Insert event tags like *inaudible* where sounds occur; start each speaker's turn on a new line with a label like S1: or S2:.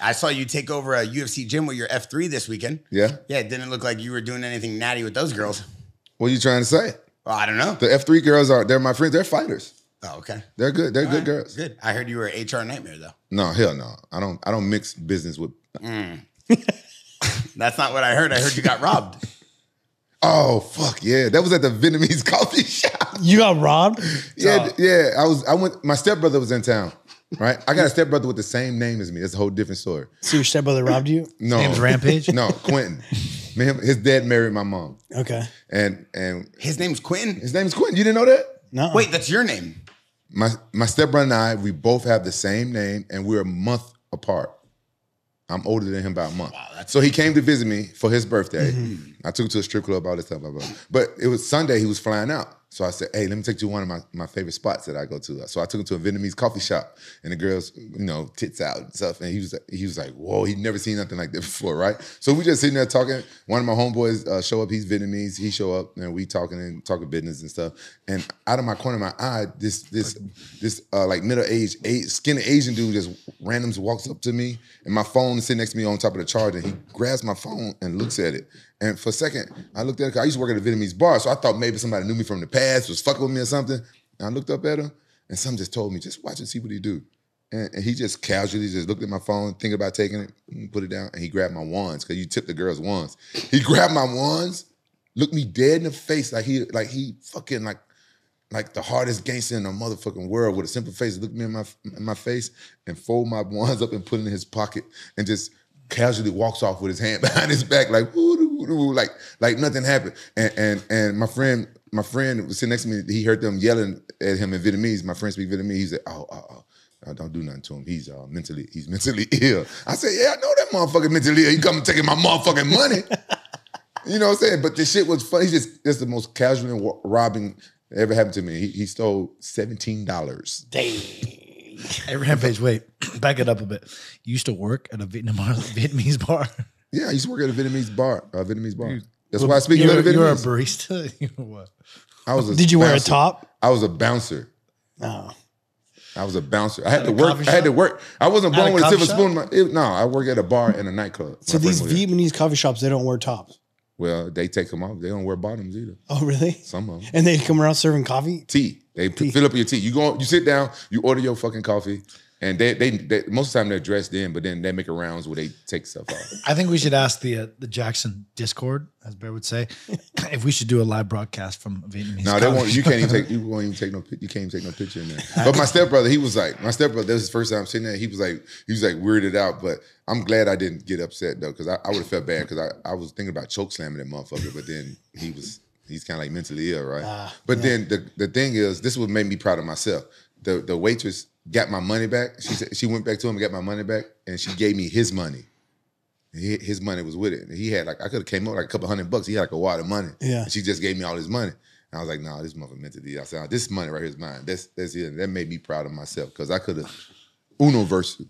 S1: I saw you take over a UFC gym with your F3 this weekend.
S2: Yeah.
S1: Yeah, it didn't look like you were doing anything natty with those girls.
S2: What are you trying to say?
S1: Well, I don't know.
S2: The F three girls are they're my friends. They're fighters.
S1: Oh, okay.
S2: They're good. They're
S1: All
S2: good
S1: right,
S2: girls.
S1: Good. I heard you were a HR nightmare though.
S2: No, hell no. I don't. I don't mix business with. Mm. *laughs*
S1: That's not what I heard. I heard you got *laughs* robbed.
S2: Oh fuck yeah! That was at the Vietnamese *laughs* coffee shop.
S3: You got robbed?
S2: Yeah, yeah. I was. I went. My stepbrother was in town. Right. I got a stepbrother with the same name as me. That's a whole different story.
S3: So your stepbrother robbed you? *laughs*
S2: No.
S4: Name's Rampage? *laughs*
S2: No, Quentin. Man, his dad married my mom,
S3: Okay.
S2: and and
S1: His name's Quentin.
S2: his name is Quentin. You didn't know that?
S3: No.
S1: Wait, that's your name.
S2: My my stepbrother and I, we both have the same name, and we're a month apart. I'm older than him by a month. so he came to visit me for his birthday. Mm-hmm. I took him to a strip club, all this stuff, blah, blah. But it was Sunday, he was flying out. So I said, hey, let me take you to one of my, my favorite spots that I go to. So I took him to a Vietnamese coffee shop and the girls, you know, tits out and stuff. And he was he was like, whoa, he'd never seen nothing like that before, right? So we just sitting there talking. One of my homeboys uh, show up, he's Vietnamese. He show up and we talking and talking business and stuff. And out of my corner of my eye, this this this uh, like middle-aged, skinny Asian dude just randoms walks up to me and my phone is sitting next to me on top of the charger. And he grabs my phone and looks at it. And for a second, I looked at it. I used to work at a Vietnamese bar, so I thought maybe somebody knew me from the past, was fucking with me or something. And I looked up at him, and something just told me, just watch and see what he do. And, and he just casually just looked at my phone, thinking about taking it, mm, put it down, and he grabbed my wands because you tip the girls wands. He *laughs* grabbed my wands, looked me dead in the face like he like he fucking like like the hardest gangster in the motherfucking world with a simple face, looked me in my in my face and fold my wands up and put it in his pocket and just casually walks off with his hand *laughs* behind his back, like like like nothing happened. And and and my friend, my friend was sitting next to me. He heard them yelling at him in Vietnamese. My friend speak Vietnamese. He said, "Oh, oh, oh." uh, don't do nothing to him. He's uh, mentally, he's mentally *laughs* ill. I said, yeah, I know that motherfucker mentally ill. He come taking my motherfucking money. *laughs* you know what I'm saying? But the shit was funny. He's just, that's the most casual wa- robbing that ever happened to me. He, he stole $17.
S4: Hey, Rampage, wait, *clears throat* back it up a bit. You used to work at a Vietnamese *laughs* Vietnamese bar.
S2: Yeah, I used to work at a Vietnamese bar, a Vietnamese bar. That's why I speak a
S4: You're,
S2: little
S4: you're a barista. *laughs* You know what?
S2: I was a
S3: Did you wear a top?
S2: I was a bouncer.
S3: No.
S2: I was a bouncer. I had
S4: At
S2: to work. I had to work. I wasn't
S4: At
S2: born
S4: a
S2: with a silver
S4: shop?
S2: spoon. my- it- no, I work at a bar and a nightclub.
S3: So these
S2: friend was there.
S3: Vietnamese coffee shops, they don't wear tops.
S2: Well, they take them off. They don't wear bottoms either.
S3: Oh, really?
S2: Some of them.
S3: And they come around serving coffee?
S2: Tea. They p- fill up your tea. You go. You sit down. You order your fucking coffee, and they they, they most of the time they're dressed in, but then they make a rounds where they take stuff off.
S4: I think we should ask the uh, the Jaxxon Discord, as Bear would say, *laughs* if we should do a live broadcast from Vietnamese.
S2: No, they won't. You can't even take. *laughs* You won't even take no. You can't even take no picture in there. But my stepbrother, he was like, my stepbrother. That was his first time I'm sitting there. He was like, he was like weirded out. But I'm glad I didn't get upset though, because I, I would have felt bad because I, I was thinking about choke slamming that motherfucker. But then he was he's kind of like mentally ill, right? but then the the thing is, this would make me proud of myself. The the waitress got my money back. She said she went back to him and got my money back, and she gave me his money. He- His money was with it. And he had like I could have came up like a couple hundred bucks. He had like a wad of money.
S3: Yeah.
S2: And she just gave me all his money. And I was like, nah, this motherfucker meant to be. I said, "Oh, this money right here is mine. That's that's it. That made me proud of myself because I could have Uno verse